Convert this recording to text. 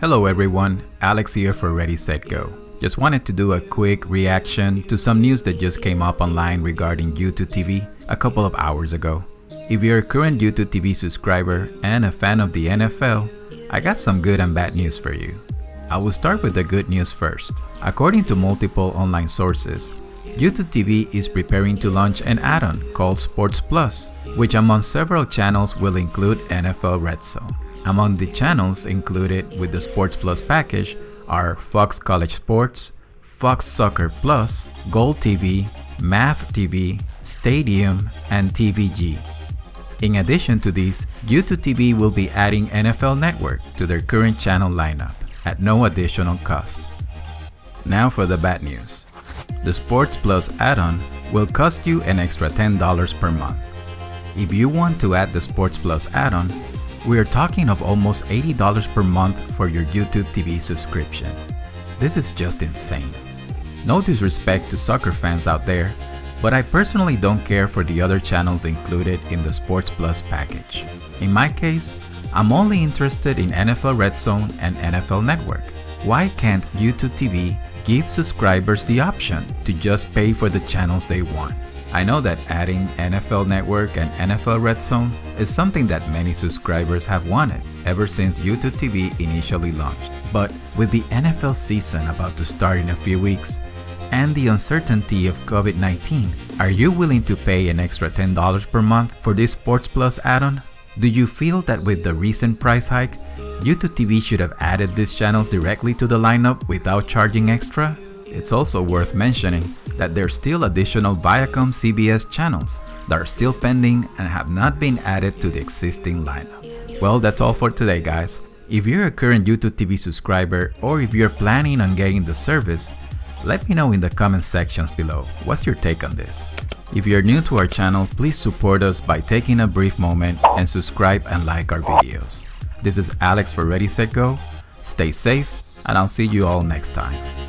Hello everyone, Alex here for Ready Set Go. Just wanted to do a quick reaction to some news that just came up online regarding YouTube TV a couple of hours ago. If you're a current YouTube TV subscriber and a fan of the NFL, I got some good and bad news for you. I will start with the good news first. According to multiple online sources, YouTube TV is preparing to launch an add-on called Sports Plus, which among several channels will include NFL Red Zone. Among the channels included with the Sports Plus package are Fox College Sports, Fox Soccer Plus, GolTV, Math TV, Stadium, and TVG. In addition to these, YouTube TV will be adding NFL Network to their current channel lineup at no additional cost. Now for the bad news. The Sports Plus add-on will cost you an extra $10 per month. If you want to add the Sports Plus add-on, we are talking of almost $80 per month for your YouTube TV subscription. This is just insane. No disrespect to soccer fans out there, but I personally don't care for the other channels included in the Sports Plus package. In my case, I'm only interested in NFL Red Zone and NFL Network. Why can't YouTube TV give subscribers the option to just pay for the channels they want? I know that adding NFL Network and NFL Red Zone is something that many subscribers have wanted ever since YouTube TV initially launched. But with the NFL season about to start in a few weeks, and the uncertainty of COVID-19, are you willing to pay an extra $10 per month for this Sports Plus add-on? Do you feel that with the recent price hike, YouTube TV should have added these channels directly to the lineup without charging extra? It's also worth mentioning that there's still additional Viacom CBS channels that are still pending and have not been added to the existing lineup. Well, that's all for today guys. If you're a current YouTube TV subscriber or if you're planning on getting the service, let me know in the comment sections below what's your take on this. If you're new to our channel, please support us by taking a brief moment and subscribe and like our videos. This is Alex for Ready Set Go. Stay safe and I'll see you all next time.